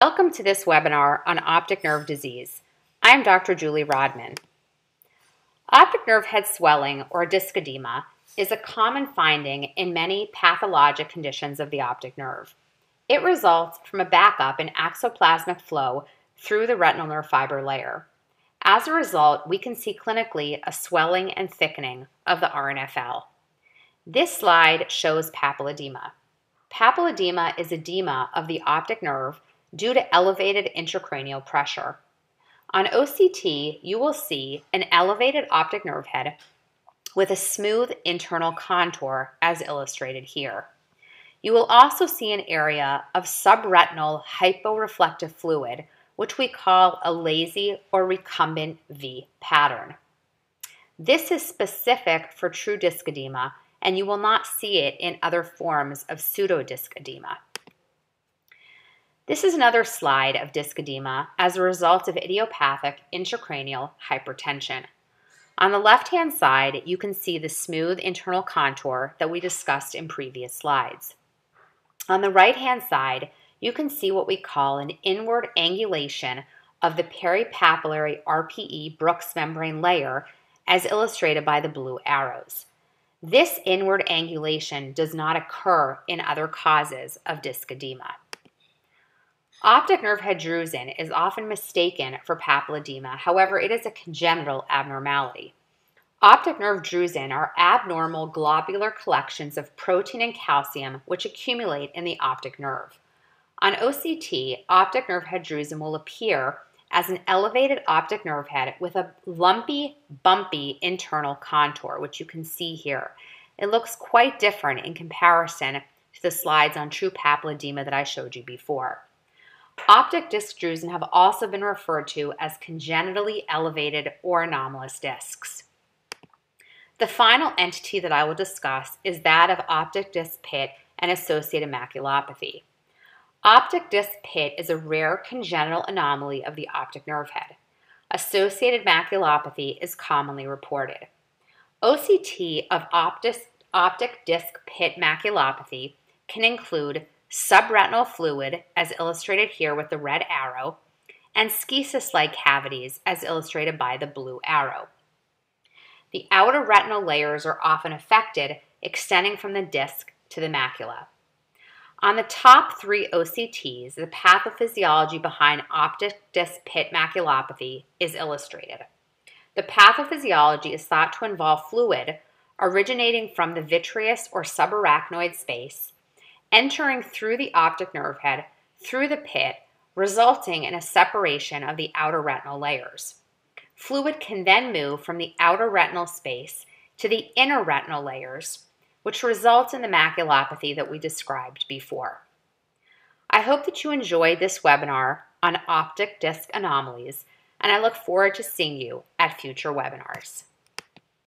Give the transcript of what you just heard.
Welcome to this webinar on optic nerve disease. I am Dr. Julie Rodman. Optic nerve head swelling or disc edema is a common finding in many pathologic conditions of the optic nerve. It results from a backup in axoplasmic flow through the retinal nerve fiber layer. As a result, we can see clinically a swelling and thickening of the RNFL. This slide shows papilledema. Papilledema is edema of the optic nerve due to elevated intracranial pressure. On OCT, you will see an elevated optic nerve head with a smooth internal contour as illustrated here. You will also see an area of subretinal hyporeflective fluid, which we call a lazy or recumbent V pattern. This is specific for true disc edema, and you will not see it in other forms of pseudodisc edema. This is another slide of disc edema as a result of idiopathic intracranial hypertension. On the left-hand side, you can see the smooth internal contour that we discussed in previous slides. On the right-hand side, you can see what we call an inward angulation of the peripapillary RPE Bruch's membrane layer as illustrated by the blue arrows. This inward angulation does not occur in other causes of disc edema. Optic nerve head drusen is often mistaken for papilledema. However, it is a congenital abnormality. Optic nerve drusen are abnormal globular collections of protein and calcium which accumulate in the optic nerve. On OCT, optic nerve head drusen will appear as an elevated optic nerve head with a lumpy, bumpy internal contour, which you can see here. It looks quite different in comparison to the slides on true papilledema that I showed you before. Optic disc drusen have also been referred to as congenitally elevated or anomalous discs. The final entity that I will discuss is that of optic disc pit and associated maculopathy. Optic disc pit is a rare congenital anomaly of the optic nerve head. Associated maculopathy is commonly reported. OCT of optic, disc pit maculopathy can include subretinal fluid, as illustrated here with the red arrow, and schisis-like cavities, as illustrated by the blue arrow. The outer retinal layers are often affected, extending from the disc to the macula. On the top three OCTs, the pathophysiology behind optic disc pit maculopathy is illustrated. The pathophysiology is thought to involve fluid originating from the vitreous or subarachnoid space entering through the optic nerve head through the pit, resulting in a separation of the outer retinal layers. Fluid can then move from the outer retinal space to the inner retinal layers, which results in the maculopathy that we described before. I hope that you enjoyed this webinar on optic disc anomalies, and I look forward to seeing you at future webinars.